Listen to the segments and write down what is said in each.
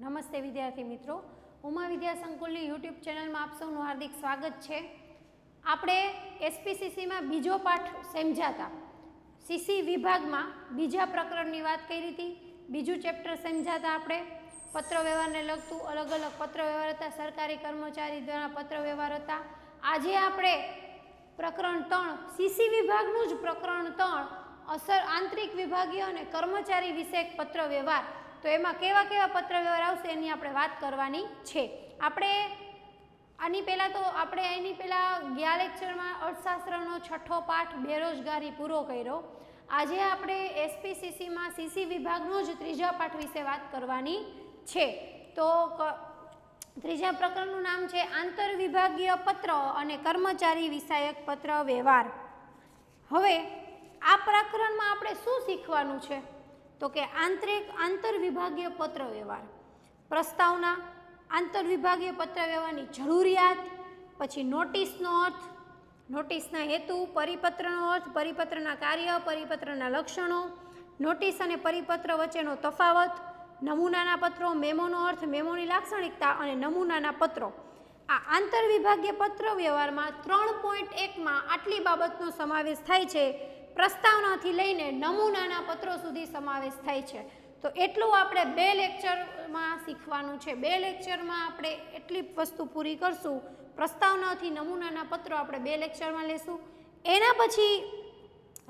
નમસ્તે વિદ્યાર્થી મિત્રો. ઉમા વિદ્યા સંકુલની યુટ્યુબ ચેનલમાં આપ સૌનું હાર્દિક સ્વાગત છે. આપણે એસપીસીસીમાં બીજો પાઠ સમજાતા. સીસી વિભાગમાં બીજા પ્રકરણની વાત કરી હતી. બીજું ચેપ્ટર સમજાતા આપણે. પત્ર વ્યવહારને લગતું અલગ અલગ પત્ર વ્યવહાર હતા. સરકારી કર્મચારી દ્વારા પત્ર વ્યવહાર હતા. આજે આપણે પ્રકરણ ત્રણ, સીસી વિભાગનું જ પ્રકરણ ત્રણ, અસર આંતરિક વિભાગીય અને કર્મચારી વિષયક પત્ર વ્યવહાર તો એમાં કેવા કેવા પત્ર વ્યવહાર આવશે એની આપણે વાત કરવાની છે. આપણે આની પહેલાં તો આપણે એની પહેલાં ગયા લેક્ચરમાં અર્થશાસ્ત્રનો છઠ્ઠો પાઠ બેરોજગારી પૂરો કર્યો. આજે આપણે એસપીસીસીમાં સીસી વિભાગનો જ ત્રીજા પાઠ વિશે વાત કરવાની છે. તો ત્રીજા પ્રકરણનું નામ છે આંતર વિભાગીય પત્ર અને કર્મચારી વિષયક પત્ર વ્યવહાર હવે આ પ્રકરણમાં આપણે શું શીખવાનું છે? તો કે આંતરિક આંતર વિભાગીય પત્ર વ્યવહાર પ્રસ્તાવના આંતર વિભાગીય પત્ર વ્યવહારની જરૂરિયાત, પછી નોટિસનો અર્થ, નોટિસના હેતુ, પરિપત્રનો અર્થ, પરિપત્રના કાર્ય, પરિપત્રના લક્ષણો, નોટિસ અને પરિપત્ર વચ્ચેનો તફાવત, નમૂનાના પત્રો, મેમોનો અર્થ, મેમોની લાક્ષણિકતા અને નમૂનાના પત્રો. આ આંતર વિભાગીય પત્ર વ્યવહારમાં ત્રણ પોઈન્ટ એકમાં આટલી બાબતનો સમાવેશ થાય છે પ્રસ્તાવનાથી લઈને નમૂનાના પત્રો સુધી સમાવેશ થાય છે. તો એટલું આપણે બે લેક્ચરમાં શીખવાનું છે. બે લેક્ચરમાં આપણે એટલી વસ્તુ પૂરી કરશું. પ્રસ્તાવનાથી નમૂનાના પત્રો આપણે બે લેક્ચરમાં લેશું. એના પછી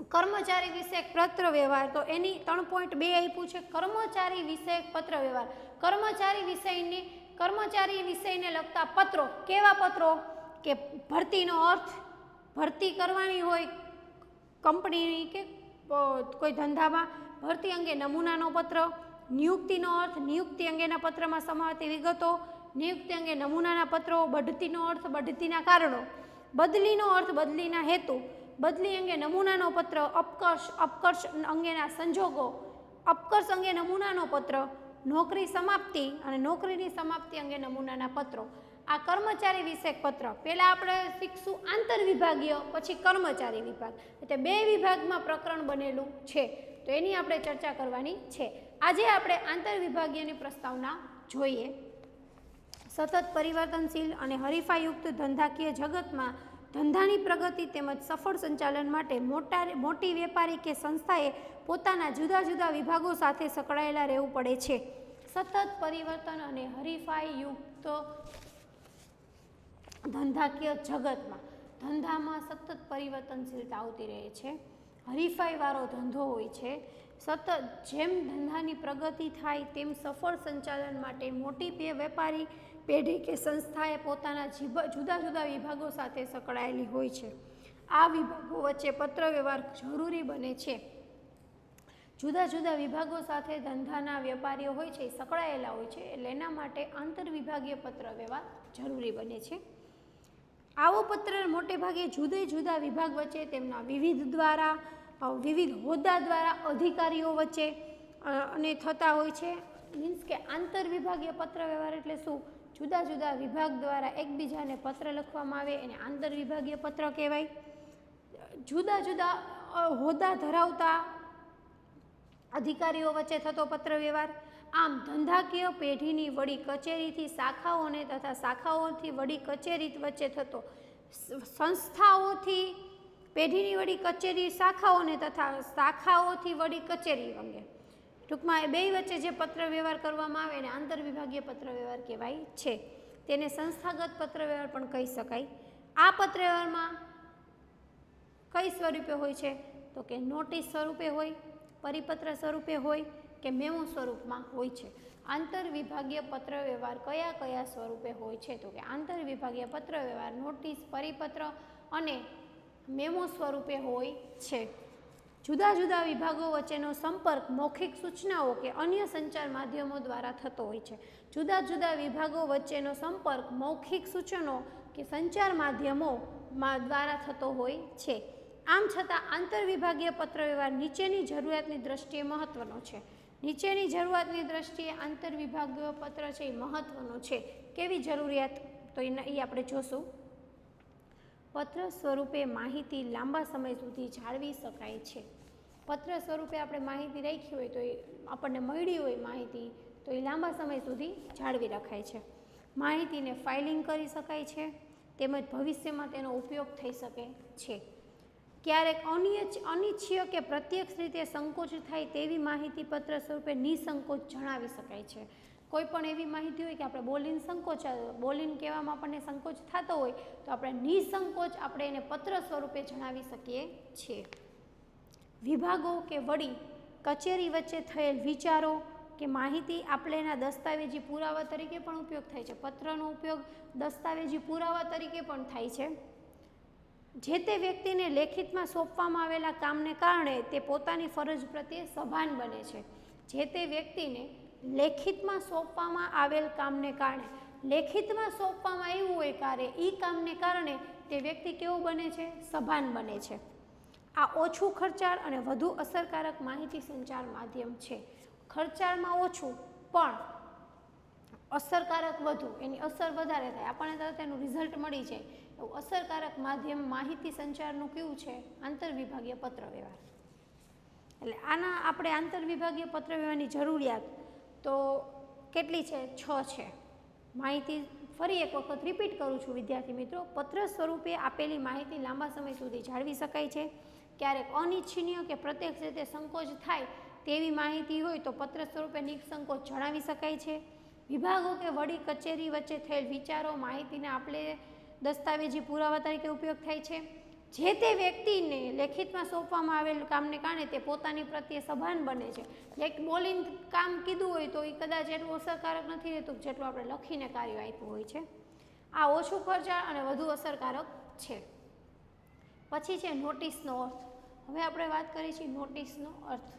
કર્મચારી વિષયક પત્ર વ્યવહાર તો એની ત્રણ પોઈન્ટ બે આપ્યું છે. કર્મચારી વિષયક પત્ર વ્યવહાર કર્મચારી વિષયની, કર્મચારી વિષયને લગતા પત્રો, કેવા પત્રો? કે ભરતીનો અર્થ, ભરતી કરવાની હોય કંપનીની કે કોઈ ધંધામાં ભરતી અંગે નમૂનાનો પત્ર, નિયુક્તિનો અર્થ, નિયુક્તિ અંગેના પત્રમાં સમાવતી વિગતો, નિયુક્તિ અંગે નમૂનાના પત્રો, બઢતીનો અર્થ, બઢતીના કારણો, બદલીનો અર્થ, બદલીના હેતુ, બદલી અંગે નમૂનાનો પત્ર, અપકર્ષ અપકર્ષ અંગેના સંજોગો, અપકર્ષ અંગે નમૂનાનો પત્ર, નોકરી સમાપ્તિ અને નોકરીની સમાપ્તિ અંગે નમૂનાના પત્રો. આ કર્મચારી વિષયક પત્ર. પહેલાં આપણે શીખશું આંતર વિભાગીય પછી કર્મચારી વિભાગ. એટલે બે વિભાગમાં પ્રકરણ બનેલું છે. તો એની આપણે ચર્ચા કરવાની છે. આજે આપણે આંતર વિભાગીયની પ્રસ્તાવના જોઈએ. સતત પરિવર્તનશીલ અને હરીફાયુક્ત ધંધાકીય જગતમાં ધંધાની પ્રગતિ તેમજ સફળ સંચાલન માટે મોટા, મોટી વેપારી કે સંસ્થાએ પોતાના જુદા જુદા વિભાગો સાથે સંકળાયેલા રહેવું પડે છે. સતત પરિવર્તન અને હરીફાઈયુક્ત ધંધાકીય જગતમાં. ધંધામાં સતત પરિવર્તનશીલતા આવતી રહે છે. હરીફાઈવાળો ધંધો હોય છે. સતત જેમ ધંધાની પ્રગતિ થાય તેમ સફળ સંચાલન માટે મોટી પે વેપારી પેઢી કે સંસ્થાએ પોતાના જુદા જુદા વિભાગો સાથે સંકળાયેલી હોય છે. આ વિભાગો વચ્ચે પત્ર વ્યવહાર જરૂરી બને છે. જુદા જુદા વિભાગો સાથે ધંધાના વેપારીઓ હોય છે સંકળાયેલા હોય છે, એટલે એના માટે આંતર વિભાગીય પત્ર વ્યવહાર જરૂરી બને છે. આવો પત્ર મોટે ભાગે જુદે જુદા વિભાગ વચ્ચે, તેમના વિવિધ દ્વારા વિવિધ હોદ્દા દ્વારા અધિકારીઓ વચ્ચે અને થતા હોય છે. મીન્સ કે આંતર વિભાગીય પત્ર વ્યવહાર એટલે શું? જુદા જુદા વિભાગ દ્વારા એકબીજાને પત્ર લખવામાં આવે, એને આંતર વિભાગીય પત્ર કહેવાય. જુદા જુદા હોદ્દા ધરાવતા અધિકારીઓ વચ્ચે થતો પત્ર વ્યવહાર આમ ધંધાકીય પેઢીની વડી કચેરીથી શાખાઓને તથા શાખાઓથી વડી કચેરી વચ્ચે થતો સંસ્થાઓથી પેઢીની વડી કચેરી, શાખાઓને તથા શાખાઓથી વડી કચેરી અંગે. ટૂંકમાં એ બે વચ્ચે જે પત્ર વ્યવહાર કરવામાં આવે એને આંતર વિભાગીય પત્ર વ્યવહાર કહેવાય છે. તેને સંસ્થાગત પત્ર વ્યવહાર પણ કહી શકાય. આ પત્ર વ્યવહારમાં કઈ સ્વરૂપે હોય છે? તો કે નોટિસ સ્વરૂપે હોય પરિપત્ર સ્વરૂપે હોય કે મેમો સ્વરૂપમાં હોય છે? આંતર વિભાગીય પત્ર વ્યવહાર કયા કયા સ્વરૂપે હોય છે? તો કે આંતર વિભાગીય પત્ર વ્યવહાર નોટિસ, પરિપત્ર અને મેમો સ્વરૂપે હોય છે. જુદા જુદા વિભાગો વચ્ચેનો સંપર્ક મૌખિક સૂચનાઓ કે અન્ય સંચાર માધ્યમો દ્વારા થતો હોય છે. જુદા જુદા વિભાગો વચ્ચેનો સંપર્ક મૌખિક સૂચનો કે સંચાર માધ્યમોમાં દ્વારા થતો હોય છે. આમ છતાં આંતર વિભાગીય પત્ર વ્યવહાર નીચેની જરૂરિયાતની દ્રષ્ટિએ મહત્ત્વનો છે. નીચેની જરૂરિયાતની દ્રષ્ટિએ આંતર વિભાગીય પત્ર છે એ મહત્ત્વનો છે. કેવી જરૂરિયાત? તો એ આપણે જોશું. પત્ર સ્વરૂપે માહિતી લાંબા સમય સુધી જાળવી શકાય છે. પત્ર સ્વરૂપે આપણે માહિતી રાખી હોય તો એ આપણને મળી હોય માહિતી, તો એ લાંબા સમય સુધી જાળવી રખાય છે. માહિતીને ફાઇલિંગ કરી શકાય છે, તેમજ ભવિષ્યમાં તેનો ઉપયોગ થઈ શકે છે. ક્યારેક અનિચ્છ અનિચ્છીય કે પ્રત્યક્ષ રીતે સંકોચ થાય તેવી માહિતી પત્ર સ્વરૂપે નિસંકોચ જણાવી શકાય છે. કોઈ પણ એવી માહિતી હોય કે આપણે બોલીને સંકોચ, બોલીને કહેવામાં આપણને સંકોચ થતો હોય, તો આપણે નિસંકોચ આપણે એને પત્ર સ્વરૂપે જણાવી શકીએ છીએ. વિભાગો કે વડી, કચેરી વચ્ચે થયેલ વિચારો કે માહિતી આપલેના દસ્તાવેજી પુરાવા તરીકે પણ ઉપયોગ થાય છે. પત્રનો ઉપયોગ દસ્તાવેજી પુરાવા તરીકે પણ થાય છે. જે તે વ્યક્તિને લેખિતમાં સોંપવામાં આવેલા કામને કારણે તે પોતાની ફરજ પ્રત્યે સભાન બને છે. જે તે વ્યક્તિને લેખિતમાં સોંપવામાં આવેલ કામને કારણે, લેખિતમાં સોંપવામાં આવ્યું હોય કાર્ય એ કામને કારણે તે વ્યક્તિ કેવું બને છે? સભાન બને છે. આ ઓછું ખર્ચાળ અને વધુ અસરકારક માહિતી સંચાર માધ્યમ છે. ખર્ચાળમાં ઓછું, પણ અસરકારક વધુ. એની અસર વધારે થાય. આપણને તરત એનું રિઝલ્ટ મળી જાય. એવું અસરકારક માધ્યમ માહિતી સંચારનું કેવું છે? આંતરવિભાગીય પત્ર વ્યવહાર એટલે આના આપણે આંતરવિભાગીય પત્ર વ્યવહારની જરૂરિયાત તો કેટલી છે? છ છે. માહિતી ફરી એક વખત રિપીટ કરું છું, વિદ્યાર્થી મિત્રો. પત્ર સ્વરૂપે આપેલી માહિતી લાંબા સમય સુધી જાળવી શકાય છે. ક્યારેક અનિચ્છનીય કે પ્રત્યક્ષ રીતે સંકોચ થાય તેવી માહિતી હોય તો પત્ર સ્વરૂપે નિસંકોચ જણાવી શકાય છે. વિભાગો કે વડી કચેરી વચ્ચે થયેલ વિચારો માહિતીને આપણે દસ્તાવેજી પુરાવા તરીકે ઉપયોગ થાય છે. જે તે વ્યક્તિને લેખિતમાં સોંપવામાં આવેલ કામને કારણે તે પોતાની પ્રત્યે સભાન બને છે. એક બોલિંગ કામ કીધું હોય તો એ કદાચ એટલું અસરકારક નથી રહેતું જેટલું આપણે લખીને કાર્ય આપ્યું હોય છે. આ ઓછું ખર્ચાળ અને વધુ અસરકારક છે. પછી છે નોટિસનો અર્થ. હવે આપણે વાત કરીએ છીએ નોટિસનો અર્થ.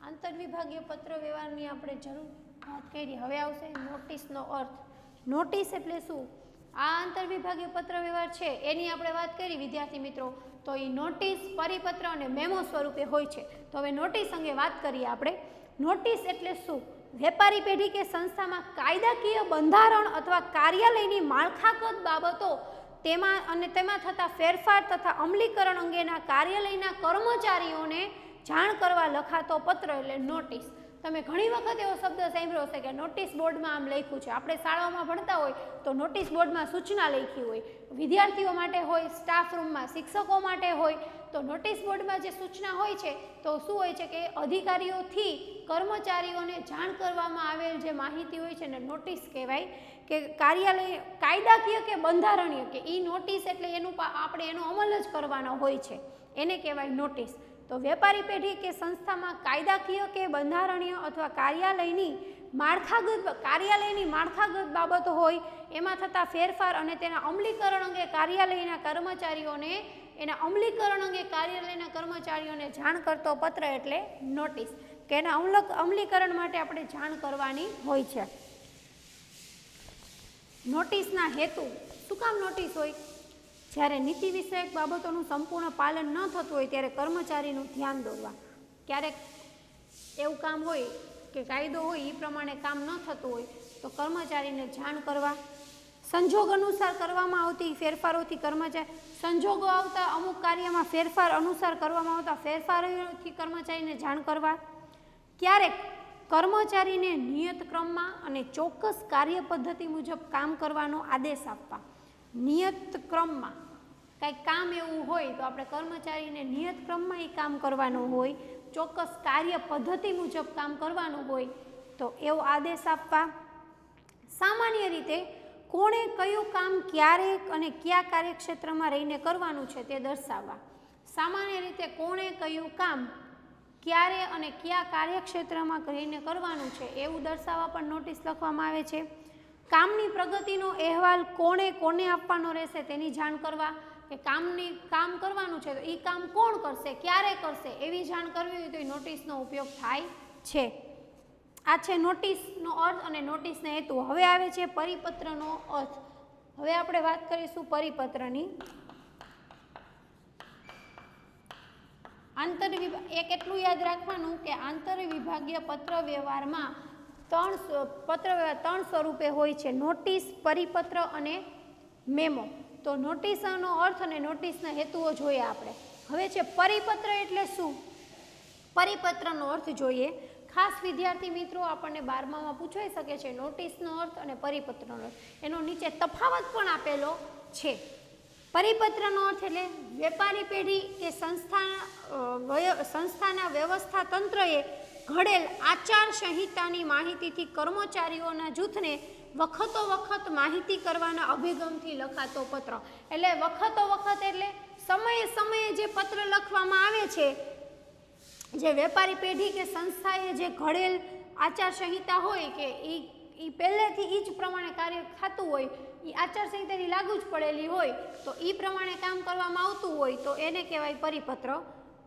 આંતરવિભાગીય પત્ર વ્યવહારની આપણે જરૂર વાત કરી. હવે આવશે નોટિસનો અર્થ. નોટિસ એટલે શું? આ આંતરવિભાગીય પત્ર વ્યવહાર છે, એની આપણે વાત કરી, વિદ્યાર્થી મિત્રો. તો એ નોટિસ પરિપત્ર અને મેમો સ્વરૂપે હોય છે. તો હવે નોટિસ અંગે વાત કરીએ આપણે. નોટિસ એટલે શું? વેપારી પેઢી કે સંસ્થામાં કાયદાકીય બંધારણ અથવા કાર્યાલયની માળખાગત બાબતો, તેમાં અને તેમાં થતા ફેરફાર તથા અમલીકરણ અંગેના કાર્યાલયના કર્મચારીઓને જાણ કરવા લખાતો પત્ર એટલે નોટિસ. તમે ઘણી વખત એવો શબ્દ સાંભળ્યો હશે કે નોટિસ બોર્ડમાં આમ લખ્યું છે. આપણે શાળાઓમાં ભણતા હોય તો નોટિસ બોર્ડમાં સૂચના લખી હોય. વિદ્યાર્થીઓ માટે હોય સ્ટાફ રૂમમાં શિક્ષકો માટે હોય, તો નોટિસ બોર્ડમાં જે સૂચના હોય છે, તો શું હોય છે કે અધિકારીઓથી કર્મચારીઓને જાણ કરવામાં આવેલ જે માહિતી હોય છે ને નોટિસ કહેવાય કે કાર્યાલય કાયદાકીય કે બંધારણીય કે એ નોટિસ એટલે એનું આપણે એનો અમલ જ કરવાનો હોય છે. એને કહેવાય નોટિસ તો વેપારી પેઢી કે સંસ્થામાં કાયદાકીય કે બંધારણીય અથવા કાર્યાલયની માળખાગત કાર્યાલયની માળખાગત બાબતો હોય, એમાં થતા ફેરફાર અને તેના અમલીકરણ અંગે કાર્યાલયના કર્મચારીઓને, એના અમલીકરણ અંગે કાર્યાલયના કર્મચારીઓને જાણ કરતો પત્ર એટલે નોટિસ, કે એના અમલક, અમલીકરણ માટે આપણે જાણ કરવાની હોય છે. નોટિસના હેતુ, શું કામ નોટિસ હોય? જ્યારે નીતિ વિષયક બાબતોનું સંપૂર્ણ પાલન ન થતું હોય ત્યારે કર્મચારીનું ધ્યાન દોરવા. ક્યારેક એવું કામ હોય કે કાયદો હોય એ પ્રમાણે કામ ન થતું હોય, તો કર્મચારીને જાણ કરવા. સંજોગ અનુસાર કરવામાં આવતી ફેરફારોથી કર્મચારી સંજોગો આવતા અમુક કાર્યમાં ફેરફાર અનુસાર કરવામાં આવતા ફેરફારોથી કર્મચારીને જાણ કરવા. ક્યારેક કર્મચારીને નિયત ક્રમમાં અને ચોક્કસ કાર્ય પદ્ધતિ મુજબ કામ કરવાનો આદેશ આપવા. નિયત ક્રમમાં. કાંઈ કામ એવું હોય તો આપણે કર્મચારીને નિયત ક્રમમાં એ કામ કરવાનું હોય, ચોક્કસ કાર્ય પદ્ધતિ મુજબ કામ કરવાનું હોય, તો એવો આદેશ આપવા. સામાન્ય રીતે કોણે કયું કામ ક્યારે અને કયા કાર્યક્ષેત્રમાં રહીને કરવાનું છે તે દર્શાવવા. સામાન્ય રીતે કોણે કયું કામ ક્યારે અને કયા કાર્યક્ષેત્રમાં રહીને કરવાનું છે એવું દર્શાવવા પણ નોટિસ લખવામાં આવે છે. કામની પ્રગતિનો અહેવાલ કોણે કોને આપવાનો રહેશે તેની જાણ કરવા, કે કામની, કામ કરવાનું છે તો એ કામ કોણ કરશે, ક્યારે કરશે, એવી જાણ કરવી હોય તો એ નોટિસનો ઉપયોગ થાય છે. આ છે નોટિસનો અર્થ અને નોટિસનો હેતુ. હવે આવે છે પરિપત્રનો અર્થ. હવે આપણે વાત કરીશું પરિપત્રની. આંતર એક એટલું યાદ રાખવાનું કે આંતર વિભાગીય પત્ર વ્યવહારમાં ત્રણ પત્ર ત્રણ સ્વરૂપે હોય છે. નોટિસ, પરિપત્ર અને મેમો. તો નોટિસનો અર્થ અને નોટિસના હેતુઓ જોઈએ આપણે. હવે છે પરિપત્ર એટલે શું? પરિપત્રનો અર્થ જોઈએ. ખાસ વિદ્યાર્થી મિત્રો આપણને બારમામાં પૂછાઈ શકે છે નોટિસનો અર્થ અને પરિપત્રનો અર્થ. એનો નીચે તફાવત પણ આપેલો છે. પરિપત્રનો અર્થ એટલે વેપારી પેઢી કે સંસ્થા સંસ્થાના વ્યવસ્થા તંત્રએ ઘડેલ આચાર સંહિતાની માહિતીથી કર્મચારીઓના જૂથને વખતો વખત માહિતી કરવાના અભિગમથી લખાતો પત્ર. એટલે વખતો વખત એટલે સમયે સમયે જે પત્ર લખવામાં આવે છે, જે વેપારી પેઢી કે સંસ્થાએ જે ઘડેલ આચાર સંહિતા હોય કે એ એ પહેલેથી એ જ પ્રમાણે કાર્ય થતું હોય એ આચાર સંહિતાની લાગુ જ પડેલી હોય, તો એ પ્રમાણે કામ કરવામાં આવતું હોય, તો એને કહેવાય પરિપત્ર.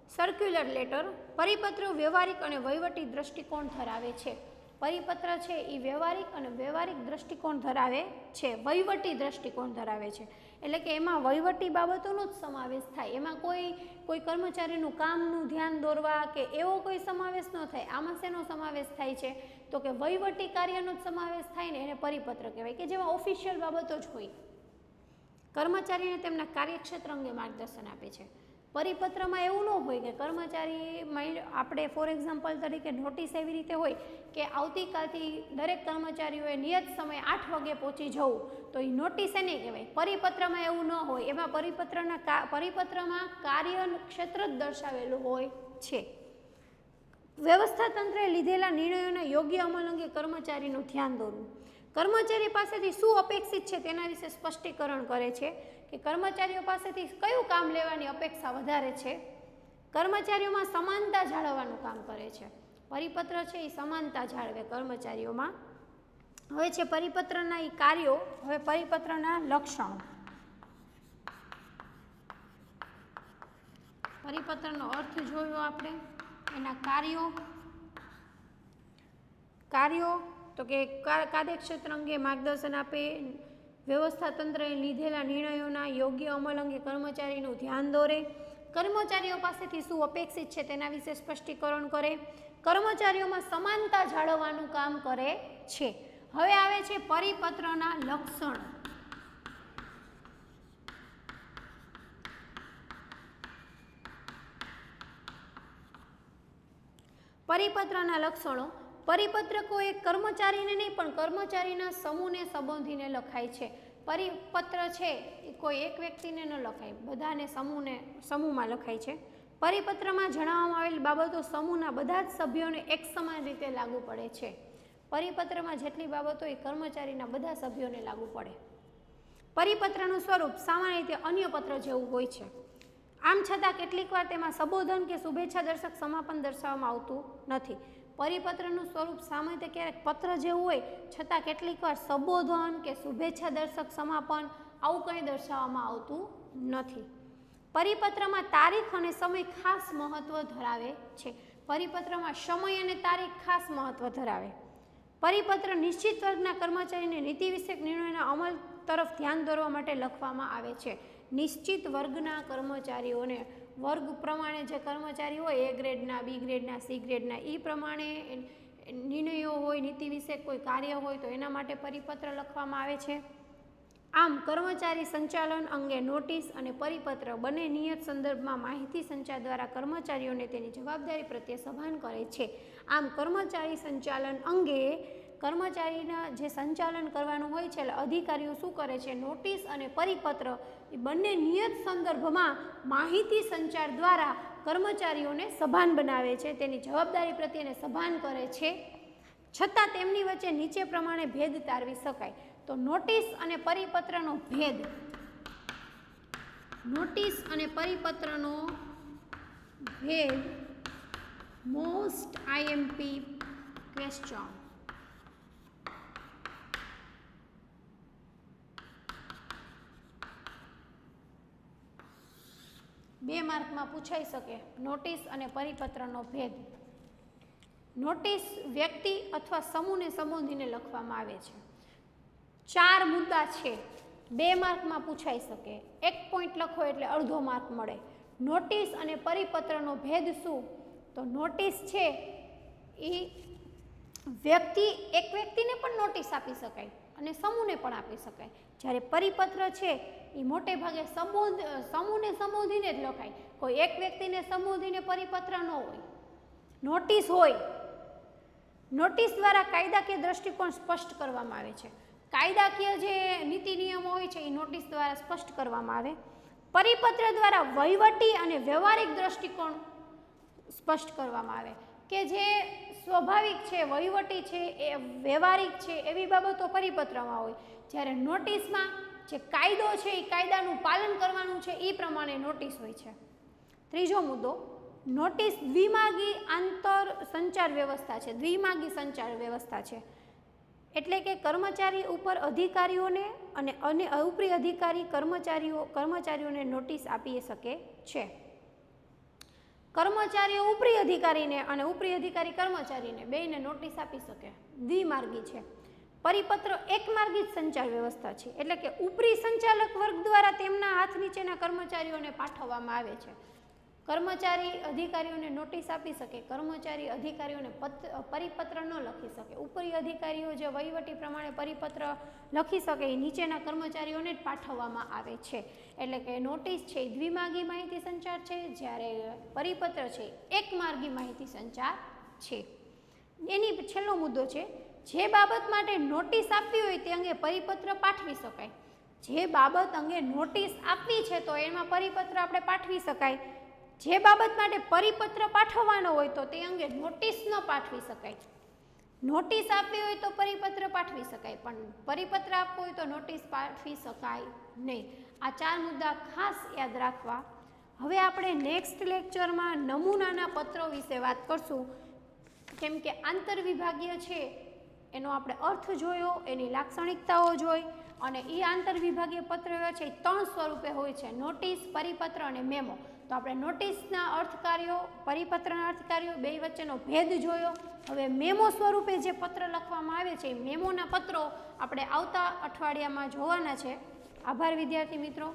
સર્ક્યુલર લેટર પરિપત્ર વ્યવહારિક અને વહીવટી દ્રષ્ટિકોણ ધરાવે છે. પરિપત્ર છે એ વ્યવહારિક અને વ્યવહારિક દ્રષ્ટિકોણ ધરાવે છે. વહીવટી દ્રષ્ટિકોણ ધરાવે છે. એટલે કે એમાં વહીવટી બાબતોનો જ સમાવેશ થાય. એમાં કોઈ કોઈ કર્મચારીનું કામનું ધ્યાન દોરવા કે એવો કોઈ સમાવેશ ન થાય, આમાં શેનો સમાવેશ થાય છે? તો કે વહીવટી કાર્યનો જ સમાવેશ થાય ને એને પરિપત્ર કહેવાય, કે જેમાં ઓફિશિયલ બાબતો જ હોય. કર્મચારીને તેમના કાર્યક્ષેત્ર અંગે માર્ગદર્શન આપે છે. પરિપત્રમાં એવું ન હોય કે કર્મચારી માઇન્ડ આપણે ફોર એક્ઝામ્પલ તરીકે નોટિસ એવી રીતે હોય કે આવતીકાલથી દરેક કર્મચારીઓએ નિયત સમયે આઠ વાગે પહોંચી જવું. તો એ નોટિસ એને કહેવાય. પરિપત્રમાં એવું ન હોય. એમાં પરિપત્રના પરિપત્રમાં કાર્ય ક્ષેત્ર જ દર્શાવેલું હોય છે. વ્યવસ્થા તંત્રે લીધેલા નિર્ણયોના યોગ્ય અમલ અંગે કર્મચારીનું ધ્યાન દોરવું. કર્મચારી પાસેથી શું અપેક્ષિત છે તેના વિશે સ્પષ્ટીકરણ કરે છે. કે કર્મચારીઓ પાસેથી કયું કામ લેવાની અપેક્ષા વધારે છે? કર્મચારીઓમાં સમાનતા જાળવવાનું કામ કરે છે. પરિપત્ર છે એ સમાનતા જાળવે કર્મચારીઓમાં. હવે છે પરિપત્રના એ કાર્યો, હવે પરિપત્રના લક્ષણો. પરિપત્રનો અર્થ જોયો આપણે. એના કાર્યો. કાર્યો, તો કે, કાર્યક્ષેત્ર અંગે માર્ગદર્શન આપે. વ્યવસ્થા તંત્રએ લીધેલા નિર્ણયોના યોગ્ય અમલ અંગે કર્મચારીનું ધ્યાન દોરે. કર્મચારીઓ પાસેથી શું અપેક્ષિત છે તેના વિશે સ્પષ્ટીકરણ કરે. કર્મચારીઓમાં સમાનતા જાળવવાનું કામ કરે છે. હવે આવે છે પરિપત્રના લક્ષણ. પરિપત્રના લક્ષણો. પરિપત્ર એ કર્મચારીને નહીં, પણ કર્મચારીના સમૂહને સંબોધીને લખાય છે. પરિપત્ર છે, એ કોઈ એક વ્યક્તિને ન લખાય, બધાને સમૂહને, સમૂહમાં લખાય છે. પરિપત્રમાં જણાવવામાં આવેલ બાબતો સમૂહના બધા જ સભ્યોને એક સમાન રીતે લાગુ પડે છે. પરિપત્રમાં જેટલી બાબતો એ કર્મચારીના બધા સભ્યોને લાગુ પડે. પરિપત્રનું સ્વરૂપ સામાન્ય રીતે અન્ય પત્ર જેવું હોય છે. આમ છતાં કેટલીક વાર તેમાં સંબોધન કે શુભેચ્છા દર્શક સમાપન દર્શાવવામાં આવતું નથી. પરિપત્રનું સ્વરૂપ સામાન્ય ક્યારેક પત્ર જેવું હોય, છતાં કેટલીક વાર સંબોધન કે શુભેચ્છા દર્શક સમાપન આવું કંઈ દર્શાવવામાં આવતું નથી. પરિપત્રમાં તારીખ અને સમય ખાસ મહત્વ ધરાવે છે. પરિપત્રમાં સમય અને તારીખ ખાસ મહત્વ ધરાવે. પરિપત્ર નિશ્ચિત વર્ગના કર્મચારીને નીતિ વિષયક નિર્ણયના અમલ તરફ ધ્યાન દોરવા માટે લખવામાં આવે છે. નિશ્ચિત વર્ગના કર્મચારીઓને વર્ગ પ્રમાણે જે કર્મચારી હોય, એ ગ્રેડના બી ગ્રેડના સી ગ્રેડના એ પ્રમાણે નિર્ણયો હોય, નીતિ વિશે કોઈ કાર્ય હોય તો એના માટે પરિપત્ર લખવામાં આવે છે. આમ, કર્મચારી સંચાલન અંગે નોટિસ અને પરિપત્ર બંને નિયત સંદર્ભમાં માહિતી સંચાર દ્વારા કર્મચારીઓને તેની જવાબદારી પ્રત્યે સભાન કરે છે. આમ, કર્મચારી સંચાલન અંગે કર્મચારીના જે સંચાલન કરવાનું હોય છે, એટલે અધિકારીઓ શું કરે છે? નોટિસ અને પરિપત્ર એ બંને નિયત સંદર્ભમાં માહિતી સંચાર દ્વારા કર્મચારીઓને સભાન બનાવે છે, તેની જવાબદારી પ્રત્યેને સભાન કરે છે. છતાં તેમની વચ્ચે નીચે પ્રમાણે ભેદ તારવી શકાય. તો નોટિસ અને પરિપત્રનો ભેદ. નોટિસ અને પરિપત્રનો ભેદ. Most IMP question. બે માર્કમાં પૂછાઈ શકે. નોટિસ અને પરિપત્રનો ભેદ. નોટિસ વ્યક્તિ અથવા સમૂહને સંબોધીને લખવામાં આવે છે. ચાર મુદ્દા છે. બે માર્કમાં પૂછાઈ શકે. એક પોઈન્ટ લખો એટલે અડધો માર્ક મળે. નોટિસ અને પરિપત્રનો ભેદ શું? તો નોટિસ છે એ વ્યક્તિ, એક વ્યક્તિને પણ નોટિસ આપી શકાય. અને સમૂહને પણ આપી શકાય. જ્યારે પરિપત્ર છે, એ મોટે ભાગે સંબોધ, સમૂહને સંબોધીને જ લખાય. કોઈ એક વ્યક્તિને સંબોધીને પરિપત્ર ન હોય, નોટિસ હોય, નોટિસ દ્વારા કાયદાકીય દ્રષ્ટિકોણ સ્પષ્ટ કરવામાં આવે છે. કાયદાકીય જે નીતિ નિયમો હોય છે, એ નોટિસ દ્વારા સ્પષ્ટ કરવામાં આવે. પરિપત્ર દ્વારા વહીવટી અને વ્યવહારિક દ્રષ્ટિકોણ સ્પષ્ટ કરવામાં આવે. કે જે સ્વાભાવિક છે, વહીવટી છે, એ વ્યવહારિક છે, એવી બાબતો પરિપત્રમાં હોય. જ્યારે નોટિસમાં જે કાયદો છે, એ કાયદાનું પાલન કરવાનું છે, એ પ્રમાણે નોટિસ હોય છે. ત્રીજો મુદ્દો, નોટિસ દ્વિમાગી આંતર સંચાર વ્યવસ્થા છે, દ્વિમાગી સંચાર વ્યવસ્થા છે. એટલે કે કર્મચારી ઉપર અધિકારીઓને અને અને ઉપરી અધિકારી કર્મચારીઓ, કર્મચારીઓને નોટિસ આપી શકે છે. કર્મચારીઓ ઉપરી અધિકારીને અને ઉપરી અધિકારી કર્મચારીને બેને નોટિસ આપી શકે. દ્વિમાર્ગી છે. પરિપત્ર એકમાર્ગી જ સંચાર વ્યવસ્થા છે. એટલે કે ઉપરી સંચાલક વર્ગ દ્વારા તેમના હાથ નીચેના કર્મચારીઓને પાઠવવામાં આવે છે. કર્મચારી અધિકારીઓને નોટિસ આપી શકે, કર્મચારી અધિકારીઓને પત્ર પરિપત્ર ન લખી શકે. ઉપરી અધિકારીઓ જે વહીવટી પ્રમાણે પરિપત્ર લખી શકે, એ નીચેના કર્મચારીઓને જ પાઠવવામાં આવે છે. એટલે કે નોટિસ છે દ્વિમાર્ગી માહિતી સંચાર છે, જ્યારે પરિપત્ર છે એકમાર્ગી માહિતી સંચાર છે. એની છેલ્લો મુદ્દો છે, જે બાબત માટે નોટિસ આપવી હોય તે અંગે પરિપત્ર પાઠવી શકાય. જે બાબત અંગે નોટિસ આપવી છે તો એમાં પરિપત્ર આપણે પાઠવી શકાય. જે બાબત માટે પરિપત્ર પાઠવવાનો હોય તો તે અંગે નોટિસ ન પાઠવી શકાય. નોટિસ આપવી હોય તો પરિપત્ર પાઠવી શકાય, પણ પરિપત્ર આપવો હોય તો નોટિસ પાઠવી શકાય નહીં. આ ચાર મુદ્દા ખાસ યાદ રાખવા. હવે આપણે નેક્સ્ટ લેક્ચરમાં નમૂનાના પત્રો વિશે વાત કરશું. કેમ કે આંતરવિભાગીય છે, એનો આપણે અર્થ જોયો, એની લાક્ષણિકતાઓ જોઈ, અને એ આંતરવિભાગીય પત્ર છે ત્રણ સ્વરૂપે હોય છે. નોટિસ, પરિપત્ર અને મેમો. તો આપણે નોટિસના અર્થકાર્યો, પરિપત્રના અર્થકાર્યો બે વચ્ચેનો ભેદ જોયો. હવે મેમો સ્વરૂપે જે પત્ર લખવામાં આવે છે, એ મેમોના પત્રો આપણે આવતા અઠવાડિયામાં જોવાના છે. આભાર વિદ્યાર્થી મિત્રો.